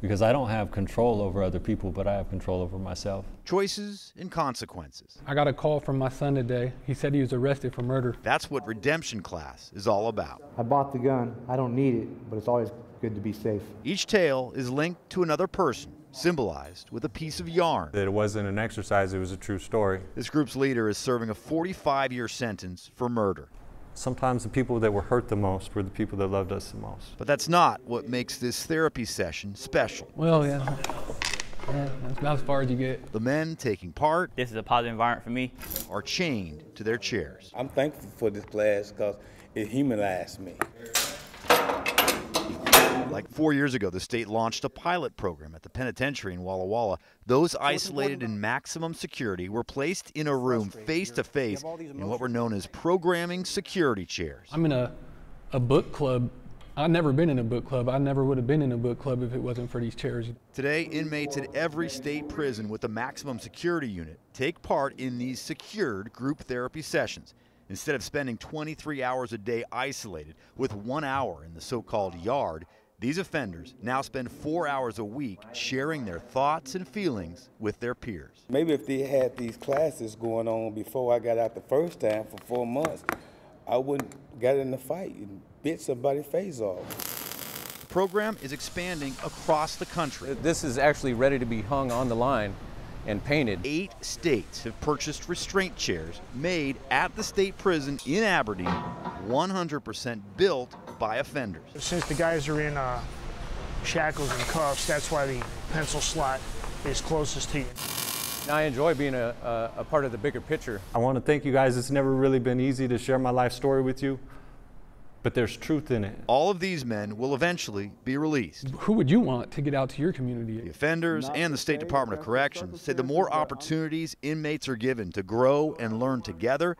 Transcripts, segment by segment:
because I don't have control over other people, but I have control over myself. Choices and consequences. I got a call from my son today. He said he was arrested for murder. That's what redemption class is all about. I bought the gun. I don't need it, but it's always good to be safe. Each tale is linked to another person, symbolized with a piece of yarn. That it wasn't an exercise, it was a true story. This group's leader is serving a 45 year sentence for murder. Sometimes the people that were hurt the most were the people that loved us the most. But that's not what makes this therapy session special. Well, yeah. yeah that's about as far as you get. The men taking part This is a positive environment for me. are chained to their chairs. I'm thankful for this class because it humanized me. Like four years ago, the state launched a pilot program at the penitentiary in Walla Walla. Those isolated in maximum security were placed in a room face to face in what were known as programming security chairs. I'm in a, a book club. I've never been in a book club. I never would have been in a book club if it wasn't for these chairs. Today, inmates at every state prison with a maximum security unit take part in these secured group therapy sessions. Instead of spending 23 hours a day isolated with one hour in the so called yard, these offenders now spend four hours a week sharing their thoughts and feelings with their peers. Maybe if they had these classes going on before I got out the first time for four months, I wouldn't get in the fight and bit somebody's face off. The program is expanding across the country. This is actually ready to be hung on the line and painted. Eight states have purchased restraint chairs made at the state prison in Aberdeen, 100% built by offenders. Since the guys are in uh, shackles and cuffs, that's why the pencil slot is closest to you. I enjoy being a, a, a part of the bigger picture. I want to thank you guys. It's never really been easy to share my life story with you, but there's truth in it. All of these men will eventually be released. Who would you want to get out to your community? The offenders and the State Department of Corrections say the more opportunities inmates are given to grow and learn together,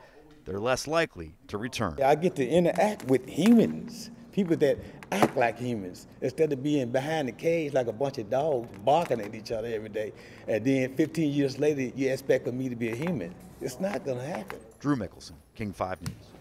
they're less likely to return. I get to interact with humans, people that act like humans, instead of being behind the cage like a bunch of dogs barking at each other every day. And then 15 years later, you expect me to be a human. It's not going to happen. Drew Mikkelsen, King 5 News.